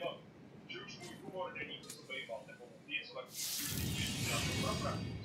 mě. Že už můj humor není to, co býval, nebo něco takového.